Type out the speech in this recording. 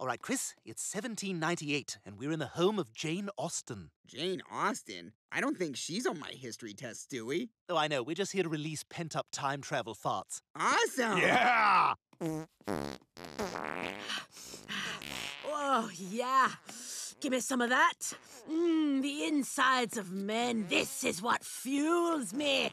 All right, Chris, it's 1798, and we're in the home of Jane Austen. Jane Austen? I don't think she's on my history test, Stewie. Oh, I know. We're just here to release pent up time travel farts. Awesome! Yeah! Oh, yeah. Give me some of that. Mmm, the insides of men. This is what fuels me.